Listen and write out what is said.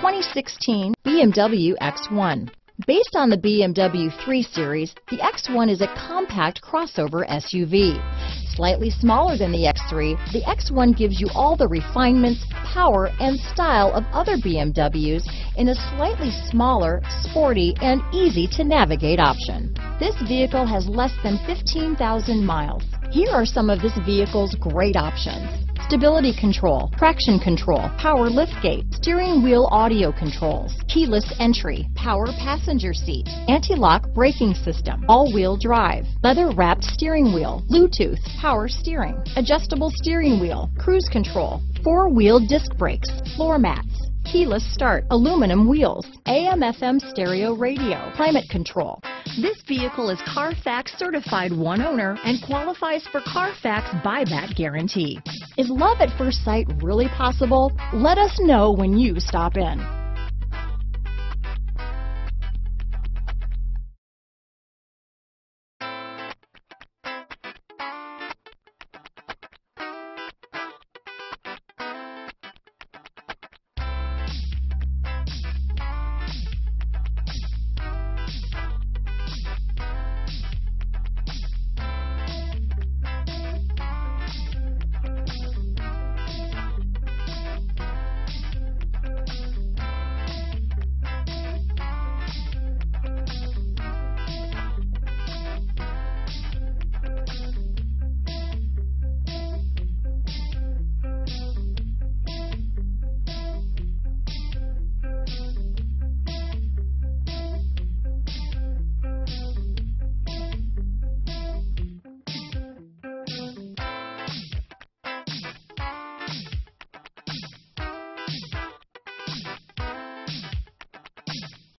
2016 BMW X1. Based on the BMW 3 Series, the X1 is a compact crossover SUV. Slightly smaller than the X3, the X1 gives you all the refinements, power, and style of other BMWs in a slightly smaller, sporty, and easy to navigate option. This vehicle has less than 15,000 miles. Here are some of this vehicle's great options stability control, traction control, power liftgate, steering wheel audio controls, keyless entry, power passenger seat, anti-lock braking system, all-wheel drive, leather wrapped steering wheel, Bluetooth, power steering, adjustable steering wheel, cruise control, four-wheel disc brakes, floor mats, keyless start, aluminum wheels, AM FM stereo radio, climate control. This vehicle is Carfax certified one owner and qualifies for Carfax buyback guarantee. Is love at first sight really possible? Let us know when you stop in.